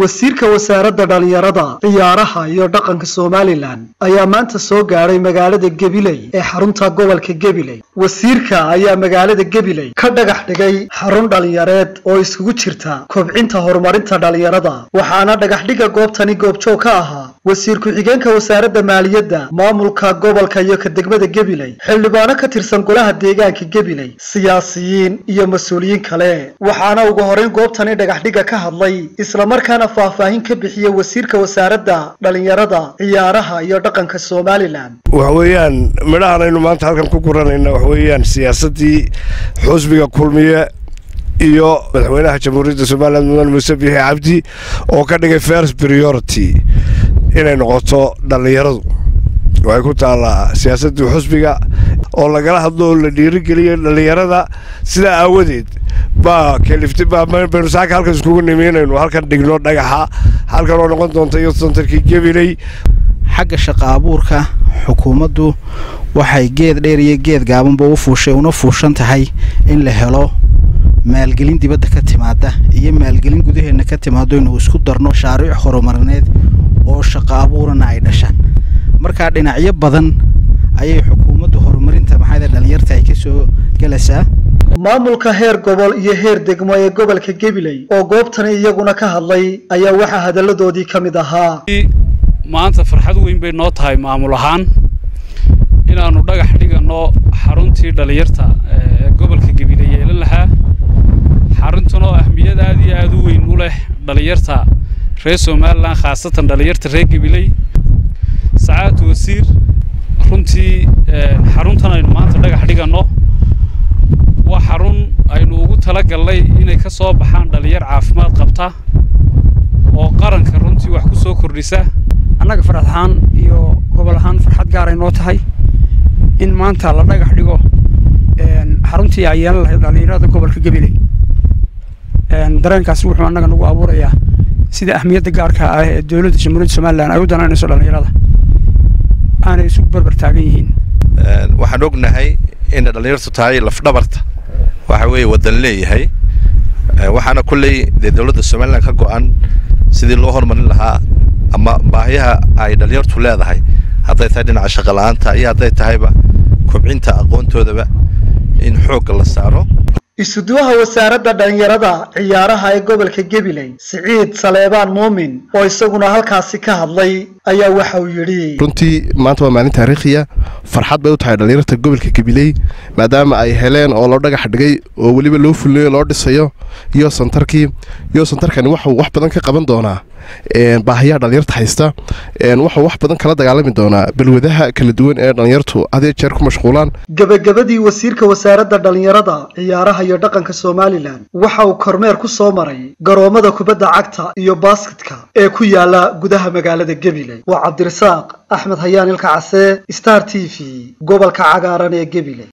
wasiirka wasaaradda dhallinyarada ciyaaraha iyo dhaqanka somalilan ayaa maanta soo gaadhay magaalada gebiley ee xarunta gobolka gebiley. Wasiirka ayaa magaalada gebiley ka dhagax dhigay xarun dhallinyareed oo iskugu jirta kobcinta horumarinta dhallinyarada waxaana dhagaxdhigga goobtani goobjoog ka ahaa wasiir ku-xigeenka wasaaradda maaliyadda maamulka gobolka iyo ka degmada gebiley xildhibaano ka tirsan golaha deegaanka gebiley siyaasiyiin iyo mas'uuliyiin kale. Waxaana ugu horeyn goobtani dhagaxdhigga ka hadlay islamarkaana faahfaahin ka bixiya wasiirka wasaaradda dhallinyarada ciyaaraha iyo dhaqanka somalilan. Waxa weeyaan midhahan aynu maanta halkan ku guranayna waxa weeyaan siyaasaddii xusbiga kulmiye iyo madaxweynaha jamhuuriyadda somalilan mudan muuse biixi cabdi oo ka dhigay first priority inay noqoto dhallinyaradu. Waxay ku taallaa siyaasaddii xusbiga oo lagala hadlo oo la dhiirigeliyo dhallinyarada. Sidaa aawadeed baa kelifti baynu saaka halkan iskugu nimi inaynu halkan dhigno dhagaxa halkan oo noqon doonta iyo santarkii gebiley xagga shaqa abuurka xukuumaddu waxay geed dheer iyo geed gaabanba u fuushay una fuushan tahay in la helo maalgelin dibadda ka timaada iyo maalgelin gudaheenna ka timaado inuu isku darno shaariic horumarineed oo shaqa abuurana ay dhashaan. Markaa dhinacyo badan ayay xukuumaddu horumarinta maxaada dhallinyarta ay ka soo gelaysaa maamulka heer gobol iyo heer degmo ee gobolka gebiley oo goobtani iyaguna ka hadlay ayaa waxaa hadalladoodii ka mid ahaa. Maanta farxad weyn bay noo tahay maamul ahaan. Inaannu dhagax dhiganno xaruntii dhallinyarta ee gobolka gebiley yeelan lahaa. Xaruntan oo ahmiyad aad iyo aad u weyn u leh dhallinyarta reer somalilan khaasatan dhallinyarta reer gebiley sacaad wasiir runtii xaruntan aynu maanta dhagax dhiganno. Waa xarun aynu ugu talagalnay inay ka soo baxaan dhallinyar caafimaad qabta oo qaranka runtii wax ku soo kordhisa. Annaga farxad ahaan iyo gobol ahaan farxad gaaray noo tahay in maanta la dhagax dhigo xaruntii ay yeelan lahayd dhallinyarada gobolka gabiley dareenkaasi wuxuu annaga nagu abuurayaa sida ahmiyadda gaarka ah ee dowladda jamhuuriyadda somalilan ay u danaynayso dhallinyarada? Aanay isu barbar taagan yihiin. Waxaan ognahay inay dhallinyartu tahay lafdhabarta. Waxa weeye waddan leeyahay. Waxaana kulley dee dowladda somalilan ka go-an sidii loo horumarin lahaa ama baahiyaha ay dhallinyartu leedahay. Hadday tahay dhinaca shaqola'aanta iyo hadday tahayba kobcinta aqoontoodaba in xoogga la saaro isuduwaha wasaaradda dhallinyarada ciyaaraha ee gobolka gebiley siciid saleebaan muumin oo isaguna halkaasi ka hadlay ayaa waxa uu yidhi. Runtii maanta waa maalin taariikhiya. Farxad bay u tahay dhallinyarta gobolka gebiley maadaama ay heleen oo loo dhagax dhigay oo weliba loo fulinayo loo dhisayo iyo santarkii iyo santarkani waxuu wax badan ka qaban doonaa baahiyaha dhallinyarta haysta. Wuxuu wax badan kala dagaalami doonaa balwadaha kala duwan ee dhallinyartu hadee jeer ku mashquulaan. Gebagabadii wasiirka wasaaradda dhallinyarada ciyaaraha iyo dhaqanka somalilan waxa uu kormeer ku soo maray garoomada kubadda cagta iyo baasketka ee ku yaalla gudaha magaalada gebiley waa cabdirasaaq axmed hayaan ilka case star t v gobolka cagaaran ee gebiley